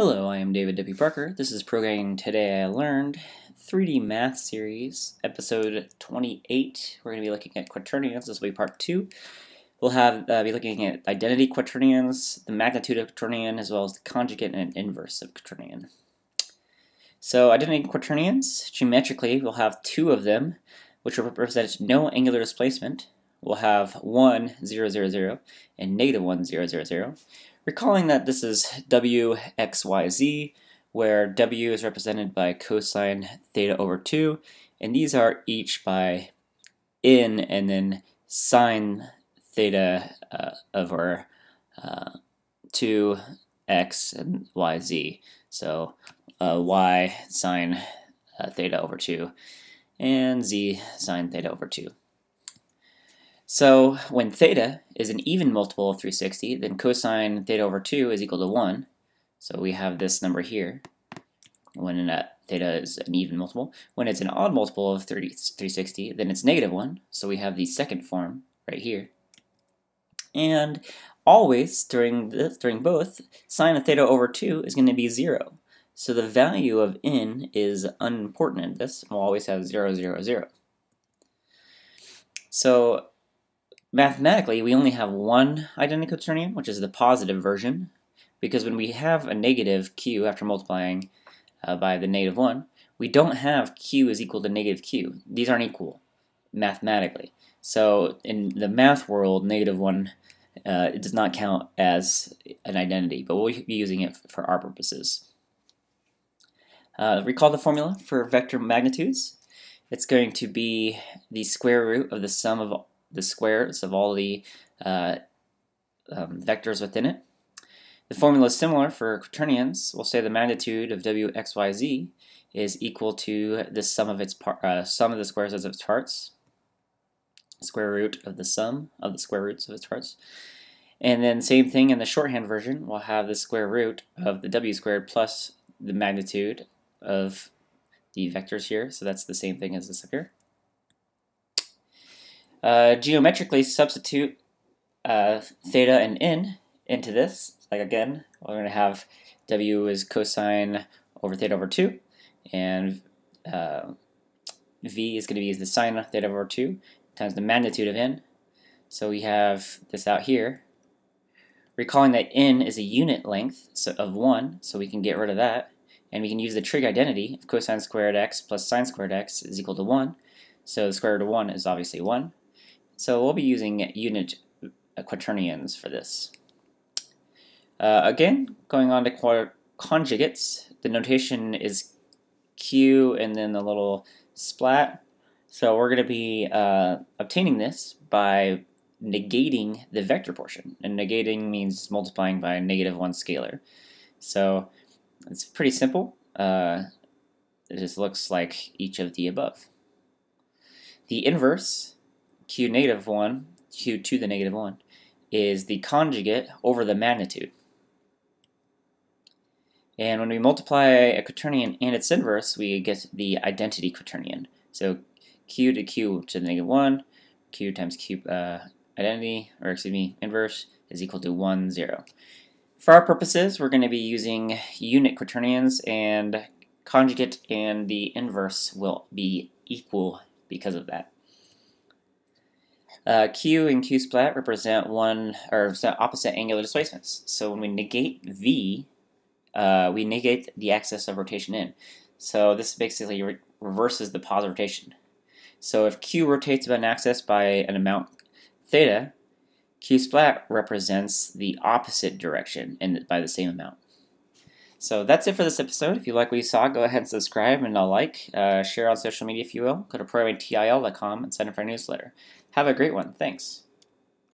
Hello, I am David W. Parker. This is Programming Today I Learned 3D Math Series, episode 28. We're going to be looking at quaternions. This will be part 2. We'll have uh, be looking at identity quaternions, the magnitude of quaternion, as well as the conjugate and inverse of quaternion. So identity quaternions, geometrically, we'll have two of them, which represent no angular displacement. We'll have 1, 0, 0, 0, and negative 1, 0, 0, 0. Recalling that this is w, x, y, z, where w is represented by cosine theta over 2, and these are each by n and then sine theta uh, over uh, 2x and yz. So uh, y sine uh, theta over 2 and z sine theta over 2. So when theta is an even multiple of 360, then cosine theta over 2 is equal to 1. So we have this number here when uh, theta is an even multiple. When it's an odd multiple of 30, 360, then it's negative 1. So we have the second form right here. And always during this, during both, sine of theta over 2 is going to be 0. So the value of n is unimportant in this. We'll always have 0, 0, 0. So Mathematically, we only have one identity quaternion, which is the positive version, because when we have a negative q after multiplying uh, by the negative 1, we don't have q is equal to negative q. These aren't equal mathematically. So in the math world, negative 1 uh, it does not count as an identity, but we'll be using it for our purposes. Uh, recall the formula for vector magnitudes. It's going to be the square root of the sum of the squares of all the uh, um, vectors within it. The formula is similar for quaternions. We'll say the magnitude of w, x, y, z is equal to the sum of its par uh, sum of the squares of its parts, square root of the sum of the square roots of its parts. And then same thing in the shorthand version, we'll have the square root of the w squared plus the magnitude of the vectors here. So that's the same thing as this up here. Uh, geometrically substitute uh, theta and n into this. Like again, we're going to have w is cosine over theta over 2, and uh, v is going to be the sine of theta over 2 times the magnitude of n. So we have this out here. Recalling that n is a unit length so of 1, so we can get rid of that. And we can use the trig identity of cosine squared x plus sine squared x is equal to 1. So the square root of 1 is obviously 1. So we'll be using unit quaternions for this. Uh, again, going on to conjugates, the notation is Q and then the little splat. So we're going to be uh, obtaining this by negating the vector portion. And negating means multiplying by a negative one scalar. So it's pretty simple. Uh, it just looks like each of the above. The inverse q negative 1, q to the negative 1, is the conjugate over the magnitude. And when we multiply a quaternion and its inverse, we get the identity quaternion. So q to q to the negative 1, q times q uh, identity, or excuse me, inverse, is equal to 1, 0. For our purposes, we're going to be using unit quaternions, and conjugate and the inverse will be equal because of that. Uh, Q and Q splat represent one or opposite angular displacements. So when we negate V, uh, we negate the axis of rotation in. So this basically re reverses the positive rotation. So if Q rotates about an axis by an amount theta, Q splat represents the opposite direction and by the same amount. So that's it for this episode. If you like what you saw, go ahead and subscribe and like. Uh, share on social media if you will. Go to programmingtil.com and sign up for our newsletter. Have a great one. Thanks.